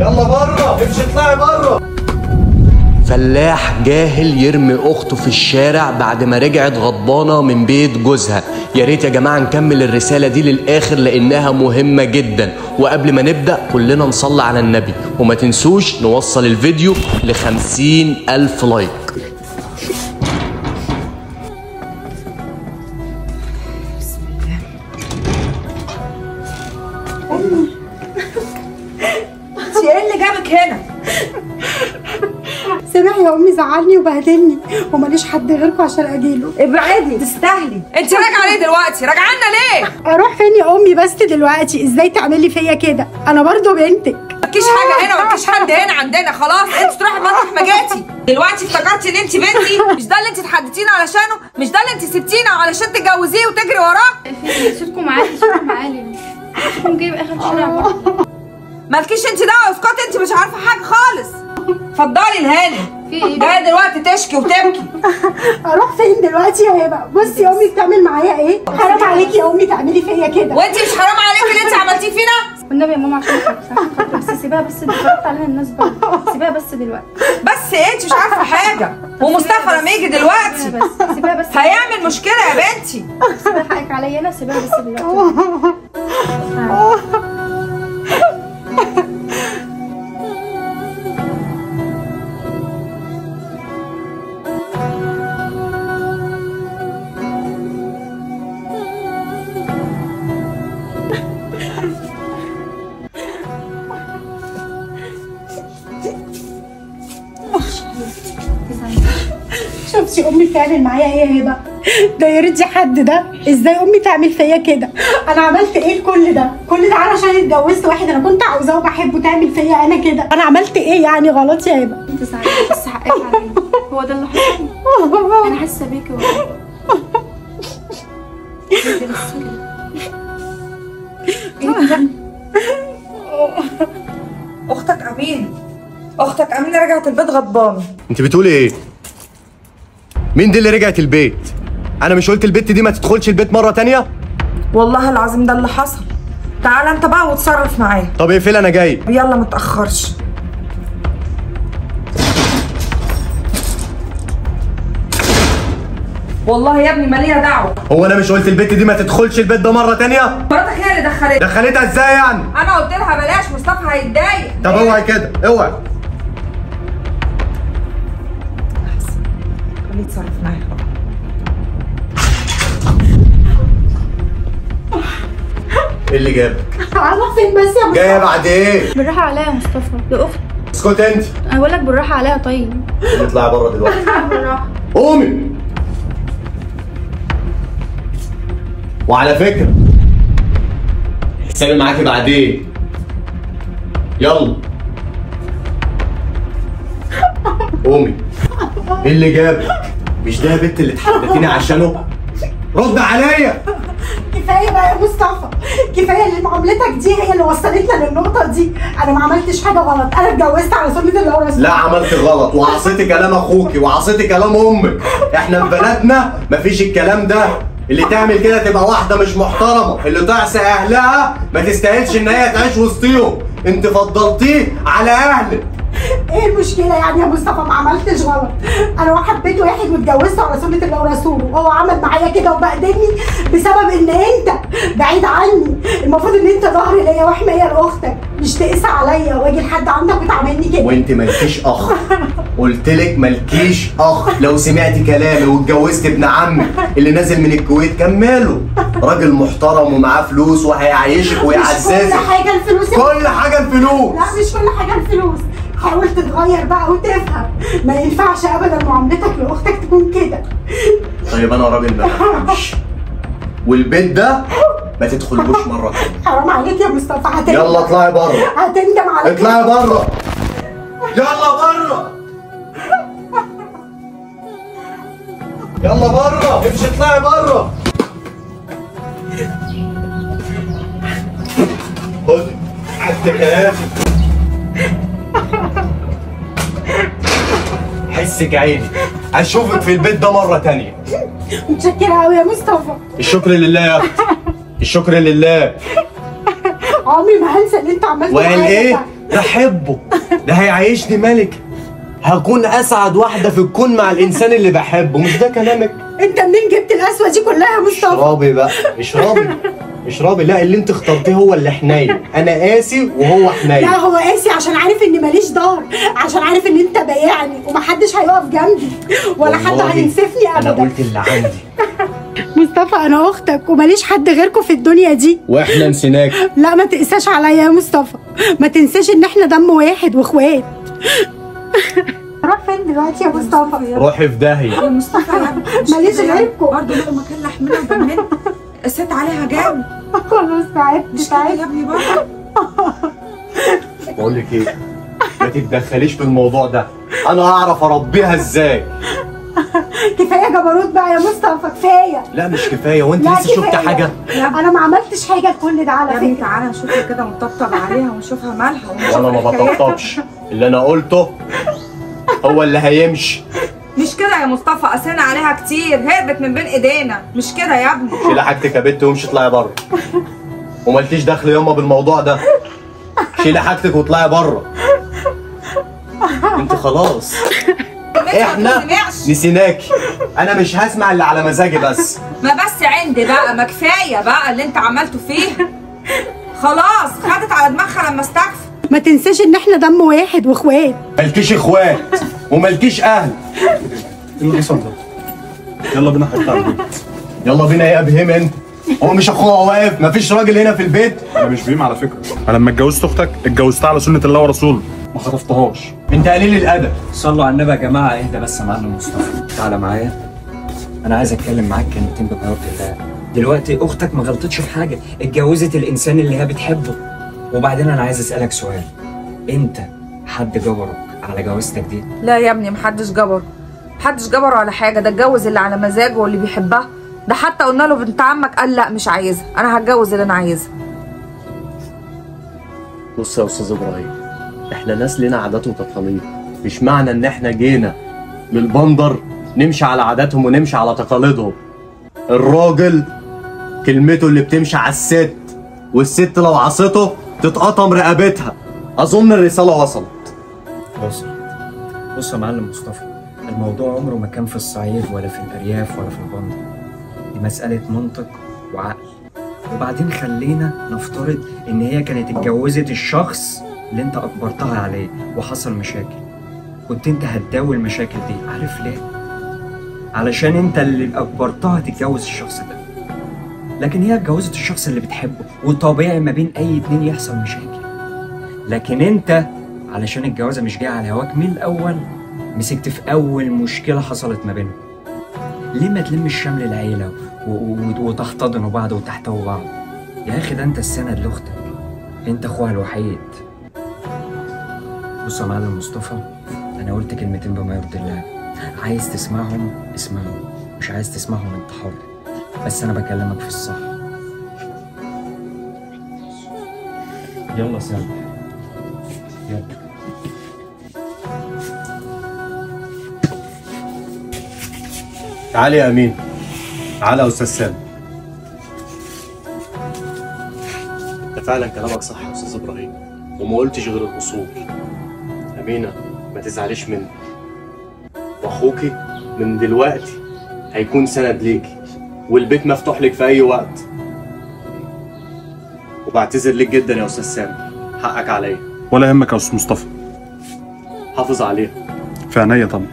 يلا بره امشي اطلعي بره. فلاح جاهل يرمي أخته في الشارع بعد ما رجعت غضبانة من بيت جوزها. يا ريت يا جماعة نكمل الرسالة دي للآخر لأنها مهمة جدا. وقبل ما نبدأ كلنا نصلي على النبي. وما تنسوش نوصل الفيديو ل ألف لايك. زعلني وبهدلني. وماليش حد غيركم عشان أجيله. ابعدي تستاهلي. انت راجعة ليه دلوقتي؟ راجعة لنا ليه؟ أروح فين يا أمي بس دلوقتي؟ إزاي تعملي فيا كده؟ أنا برضو بنتك. مالكيش حاجة هنا مالكيش حد هنا عندنا. خلاص انت تروحي مطرح ما جاتي. دلوقتي افتكرتي ان انت بنتي. مش ده اللي انت اتحديتينا علشانه؟ مش ده اللي انت سبتينا علشان تتجوزيه وتجري وراه؟ صوتكم عالي صوتكم عالي صوتكم جايب اخر برضه مالكيش انت دعوة اسكتي انت مش عارفة حاجة خالص. اتفضلي الهاني في إيه؟ جاية دلوقتي تشكي وتبكي. أروح فين دلوقتي يا هبة؟ بصي يا أمي بتعمل معايا إيه؟ حرام عليكي يا أمي تعملي فيا كده. وانت مش حرام عليكي اللي انت عملتيه فينا؟ والنبي يا ماما عشان خاطر بس سيبها بس اتفرجت عليها الناس برضه سيبها بس دلوقتي. بس انت مش عارفة حاجة. ومصطفى لما يجي دلوقتي. سيبها بس. سيبها بس هيعمل مشكلة يا بنتي. سيبها حقك عليا أنا سيبها بس دلوقتي. شفتي أمي بتعمل معايا إيه يا هبة؟ ده يرضي حد ده. إزاي أمي تعمل فيا كده؟ أنا عملت إيه لكل ده؟ كل ده علشان اتجوزت واحد أنا كنت عاوزاه وبحبه تعمل فيا أنا كده. أنا عملت إيه يعني؟ غلط يا هبة. أنت زعلانه بس حقك؟ عليا هو ده اللي حصل؟ أنا حاسة بيكي والله. أختك أمين. أختك امينه رجعت البيت غضبانة. أنت بتقولي إيه؟ مين دي اللي رجعت البيت؟ أنا مش قلت البت دي ما تدخلش البيت مرة تانية؟ والله العظيم ده اللي حصل. تعال انت بقى وتصرف معايا. طب اقفل أنا جاي. يلا متاخرش والله يا ابني ما ليا دعوة. هو أنا مش قلت البت دي ما تدخلش البيت ده مرة تانية؟ مراتك هي اللي دخلتني دخلتها إزاي يعني؟ أنا قلت لها بلاش مصطفى هيتضايق. طب اوعي كده اوعي خليه يتصرف معايا إيه اللي جابك فين بس يا جاية بعد إيه بالراحة عليا يا مصطفى. دي أختي. اسكت أنت. أنا بقول لك بالراحة عليا طيب. اطلعي بره دلوقتي. بالراحة. قومي. وعلى فكرة حسابي معاكي بعدين. يلا. قومي. إيه اللي جابك؟ مش ده البت اللي اتحدثيني عشانه؟ رد عليا! كفاية بقى يا مصطفى. كفاية اللي معاملتك دي هي اللي وصلتنا للنقطة دي. أنا ما عملتش حاجة غلط. أنا اتجوزت على سنة الله ورسوله لا عملت غلط. وعصيتي كلام أخوكي. وعصيتي كلام أمك. إحنا في بلدنا مفيش الكلام ده. اللي تعمل كده تبقى واحدة مش محترمة. اللي تعصي أهلها ما تستاهلش إن هي تعيش وسطيهم. أنت فضلتيه على أهلك. إيه المشكلة يعني يا مصطفى؟ ما عملتش غلط. أنا حبيت واحد واتجوزته على سنة الله ورسوله. وهو عمل معايا كده وبهدلني بسبب إن أنت بعيد عني. المفروض إن أنت ظهري ليا وحمايه لاختك مش تقسى عليا وأجي لحد عندك وتعاملني كده. وأنت مالكيش أخ. قلت لك مالكيش أخ. لو سمعتي كلامي واتجوزت ابن عمك اللي نازل من الكويت كمله راجل محترم ومعاه فلوس وهيعيشك مش كل ويعززك حاجة الفلوس. كل حاجة الفلوس. لا مش كل حاجة الفلوس. حاول تتغير بقى وتفهم. ما ينفعش ابدا معاملتك لأختك تكون كده. طيب أنا راجل ما بفهمش والبيت ده ما تدخلوش مرة تانية. حرام عليك يا مصطفى هتندم. يلا اطلعي بره هتندم على كده. اطلعي بره يلا بره يلا بره امشي اطلعي بره خدي عدك يا حسك عيني. أشوفك في البيت ده مرة تانية. متشكرة قوي يا مصطفى. الشكر لله يا أختي الشكر لله. عمري ما هنسى اللي أنت عملته وقال إيه؟ ده. بحبه ده هيعيشني ملك. هكون أسعد واحدة في الكون مع الإنسان اللي بحبه. مش ده كلامك؟ انت منين جبت القسوة دي كلها يا مصطفى؟ اشربي بقى اشربي اشربي. لا اللي انت اخترتيه هو اللي حنين. أنا قاسي وهو حنين. لا هو قاسي عشان عارف إني ماليش ظهر عشان عارف إن أنت بايعني ومحدش هيقف جنبي ولا حد هينسفني أنا ابدا. قلت اللي عندي. مصطفى أنا أختك وماليش حد غيركم في الدنيا دي. وإحنا نسيناك. لا ما تقساش عليا يا مصطفى. ما تنساش إن إحنا دم واحد وإخوات. راح فين دلوقتي يا مصطفى؟ روحي في داهية. يا مصطفى يا ابني مش ماليش. غيركم. برضه لقمه كان لحمنا ودمنا قسيت عليها جامد خلاص تعبت تعبت. يا ابني برضه بقول لك إيه ما تتدخليش في الموضوع ده. أنا هعرف أربيها إزاي. كفاية جبروت بقى يا مصطفى كفاية. لا مش كفاية. وأنت لسه شفت. حاجة؟ أنا ما عملتش حاجة لكل ده على فكرة. تعالى نشوفها كده ونطبطب عليها ونشوفها مالها وأنا ما. بطبطبش. اللي أنا قلته هو اللي هيمشي. مش كده يا مصطفى؟ قسينا عليها كتير. هربت من بين إيدينا. مش كده يا ابني؟ شيلي حاجتك يا بت وامشي اطلعي بره. ومالكيش دخل ياما بالموضوع ده. شيلي حاجتك واطلعي بره. انت خلاص. إحنا نسيناكي. أنا مش هسمع اللي على مزاجي بس. ما بس عندي بقى ما كفاية بقى اللي انت عملته فيها خلاص خدت على دماغها لما استكفى ما تنساش إن إحنا دم واحد وإخوات. مالكيش إخوات. ومالكيش أهل. إيه اللي حصل ده؟ يلا بينا حتى على البيت. يلا بينا يا ابهيم أنت. هو مش اخوها واقف. مفيش راجل هنا في البيت؟ أنا مش بيم على فكرة. أنا لما اتجوزت أختك اتجوزتها على سنة الله ورسوله. ما خطفتهاش. انت قليل الأدب. صلوا على النبي يا جماعة. اهدى بس يا معلم مصطفى؟ تعالى معايا. أنا عايز أتكلم معاك كلمتين يرضي الله. دلوقتي أختك ما غلطتش في حاجة. اتجوزت الإنسان اللي هي بتحبه. وبعدين أنا عايز أسألك سؤال. أنت حد جبرك على جوازتك دي. لا يا ابني محدش جبره محدش جبره على حاجة. ده اتجوز اللي على مزاجه واللي بيحبها. ده حتى قلنا له بنت عمك قال لا مش عايزها. أنا هتجوز اللي أنا عايزها. بص يا أستاذ إبراهيم إحنا ناس لنا عادات وتقاليد. مش معنى إن إحنا جينا للبندر نمشي على عاداتهم ونمشي على تقاليدهم. الراجل كلمته اللي بتمشي على الست والست لو عصته تتقطم رقبتها. أظن الرسالة وصلت. بص بص يا معلم مصطفى الموضوع عمره ما كان في الصعيد ولا في الأرياف ولا في البندر دي مسألة منطق وعقل. وبعدين خلينا نفترض إن هي كانت اتجوزت الشخص اللي أنت أجبرتها عليه وحصل مشاكل. كنت أنت هتداوي المشاكل دي؟ عارف ليه؟ علشان أنت اللي أجبرتها تتجوز الشخص ده. لكن هي اتجوزت الشخص اللي بتحبه وطبيعي ما بين أي اتنين يحصل مشاكل. لكن أنت علشان الجوازة مش جاية على هواك من الأول. مسكت في أول مشكلة حصلت ما بينهم ليه ما تلمش شمل العيلة وتحتضنوا بعض وتحتووا بعض؟ يا أخي ده أنت السند لأختك. أنت أخوها الوحيد. بص يا معلم مصطفى أنا قلت كلمتين بما يرضي الله. عايز تسمعهم اسمعهم. مش عايز تسمعهم أنت حر. بس أنا بكلمك في الصح. يلا سامح تعالي يا أمين. تعالى يا أستاذ سامي. ده فعلا كلامك صح يا أستاذ إبراهيم وما قلتش غير الأصول. أمينة ما تزعليش مني. واخوكي من دلوقتي هيكون سند ليكي والبيت مفتوح لك في أي وقت. وبعتذر لك جدا يا أستاذ سامي. حقك عليا. ولا يهمك يا أستاذ مصطفى. حافظ عليها. في عينيا طبعا.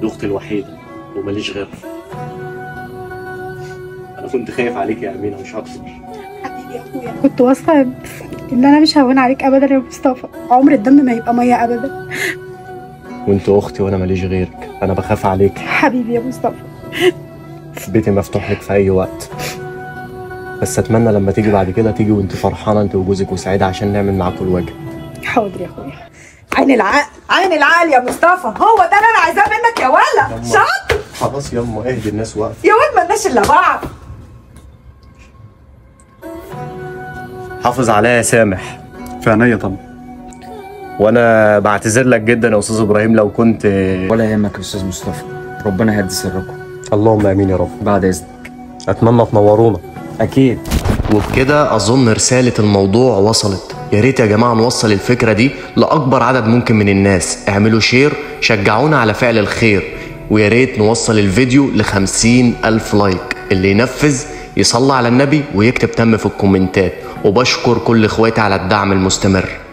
دي أختي الوحيدة وماليش غيرها. كنت خايف عليك يا أمينة مش أكتر حبيبي يا أخويا. كنت واثقة إن أنا مش هون عليك ابدا يا مصطفى. عمر الدم ما يبقى مية ابدا. وأنت أختي وأنا ماليش غيرك. أنا بخاف عليك. حبيبي يا مصطفى. بيتي مفتوح لك في أي وقت. بس أتمنى لما تيجي بعد كده تيجي وأنت فرحانة أنت وجوزك وسعيدة عشان نعمل معاكم الواجب. حاضر يا أخويا. عين العقل عين العقل يا مصطفى. هو ده اللي أنا عايزاه منك يا ولا شاطر. خلاص يما اهدي الناس وقت. يا واد مالناش إلا بعض. حافظ عليا يا سامح. في عينيا طبعا. وأنا بعتذر لك جدا يا أستاذ إبراهيم لو كنت ولا يهمك يا أستاذ مصطفى. ربنا يهدي سركم. اللهم آمين يا رب. بعد إذنك. أتمنى تنورونا. أكيد. وبكده أظن رسالة الموضوع وصلت. يا ريت يا جماعة نوصل الفكرة دي لأكبر عدد ممكن من الناس. اعملوا share شجعونا على فعل الخير. ويا ريت نوصل الفيديو لخمسين ألف like اللي ينفذ يصلي على النبي ويكتب تم في الكومنتات. وبشكر كل إخواتي على الدعم المستمر.